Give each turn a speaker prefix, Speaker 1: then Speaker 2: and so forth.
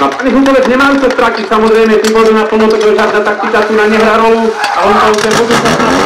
Speaker 1: No pani Humovec nemali to stratiť samozrejme, tí na plno, pretože žiadna taktika tu na nehrá rolu a on tam ten budúcnosť